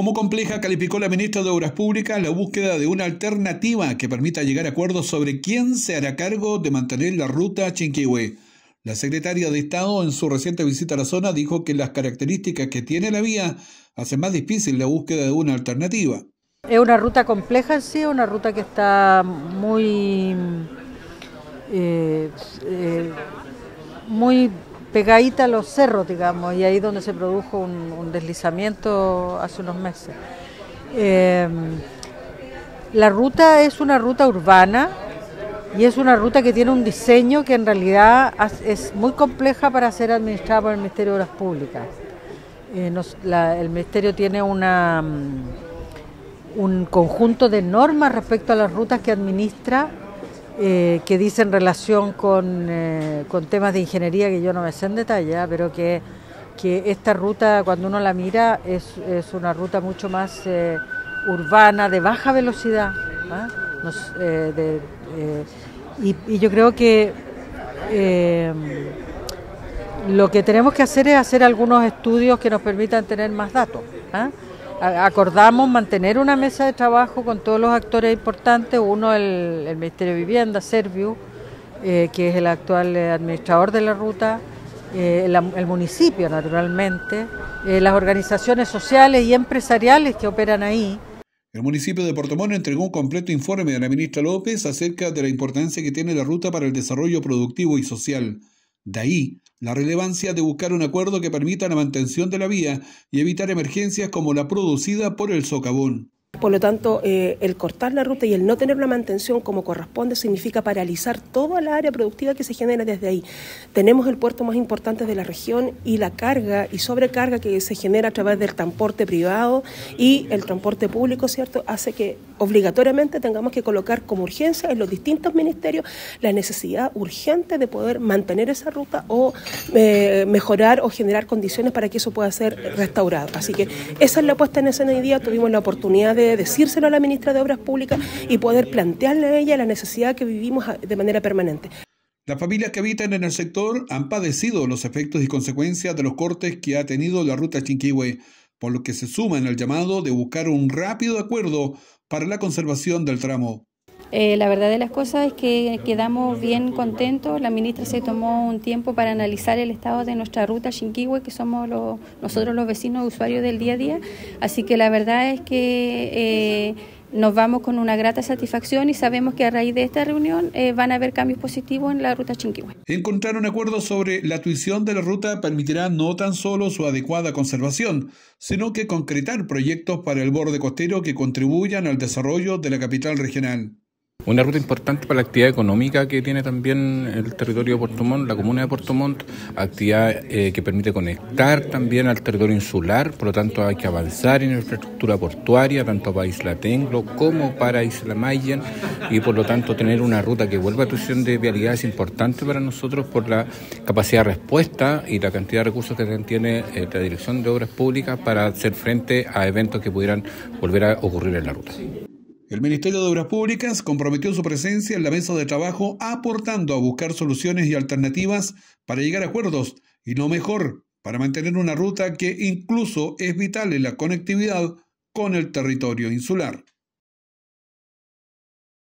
Como compleja calificó la ministra de Obras Públicas la búsqueda de una alternativa que permita llegar a acuerdos sobre quién se hará cargo de mantener la ruta Chinquihue. La secretaria de Estado en su reciente visita a la zona dijo que las características que tiene la vía hacen más difícil la búsqueda de una alternativa. Es una ruta compleja en sí, una ruta que está muy, eh, eh, muy pegadita a los cerros, digamos, y ahí donde se produjo un, deslizamiento hace unos meses. Em, la ruta es una ruta urbana y es una ruta que tiene un diseño que en realidad es muy compleja para ser administrada por el Ministerio de Obras Públicas. Eh, el Ministerio tiene una, mm, un conjunto de normas respecto a las rutas que administra eh, que dice en relación eh, con, temas de ingeniería que yo no me sé en detalle, ¿ah? pero que, esta ruta cuando uno la mira es, una ruta mucho más eh, urbana, de baja velocidad. ¿ah? y, yo creo que lo que tenemos que hacer es hacer algunos estudios que nos permitan tener más datos. Acordamos mantener una mesa de trabajo con todos los actores importantes, uno el, Ministerio de Vivienda, Serviu, eh, que es el actual administrador de la ruta, eh, el, municipio naturalmente, eh, las organizaciones sociales y empresariales que operan ahí. El municipio de Portomón entregó un completo informe a la ministra López acerca de la importancia que tiene la ruta para el desarrollo productivo y social. De ahí la relevancia de buscar un acuerdo que permita la mantención de la vía y evitar emergencias como la producida por el socavón. Por lo tanto, eh, el cortar la ruta y el no tener una mantención como corresponde significa paralizar toda la área productiva que se genera desde ahí. Tenemos el puerto más importante de la región y la carga y sobrecarga que se genera a través del transporte privado y el transporte público, ¿cierto? Hace que obligatoriamente tengamos que colocar como urgencia en los distintos ministerios la necesidad urgente de poder mantener esa ruta o eh, mejorar o generar condiciones para que eso pueda ser restaurado. Así que esa es la puesta en escena hoy día. Tuvimos la oportunidad de decírselo a la ministra de Obras Públicas y poder plantearle a ella la necesidad que vivimos de manera permanente. Las familias que habitan en el sector han padecido los efectos y consecuencias de los cortes que ha tenido la ruta Chinquihue, por lo que se suman al llamado de buscar un rápido acuerdo para la conservación del tramo. Eh, la verdad de las cosas es que quedamos bien contentos. La ministra se tomó un tiempo para analizar el estado de nuestra ruta Chinquihue, que somos nosotros los vecinos usuarios del día a día. Así que la verdad es que eh, nos vamos con una grata satisfacción y sabemos que a raíz de esta reunión eh, van a haber cambios positivos en la ruta Chinquihue. Encontrar un acuerdo sobre la tuición de la ruta permitirá no tan solo su adecuada conservación, sino que concretar proyectos para el borde costero que contribuyan al desarrollo de la capital regional. Una ruta importante para la actividad económica que tiene también el territorio de Puerto Montt, la comuna de Puerto actividad eh, que permite conectar también al territorio insular, por lo tanto hay que avanzar en infraestructura portuaria, tanto para Isla Tenglo como para Isla Mayen, y por lo tanto tener una ruta que vuelva a tuición de vialidad es importante para nosotros por la capacidad de respuesta y la cantidad de recursos que tiene eh, la Dirección de Obras Públicas para hacer frente a eventos que pudieran volver a ocurrir en la ruta. El Ministerio de Obras Públicas comprometió su presencia en la mesa de trabajo aportando a buscar soluciones y alternativas para llegar a acuerdos y lo mejor, para mantener una ruta que incluso es vital en la conectividad con el territorio insular.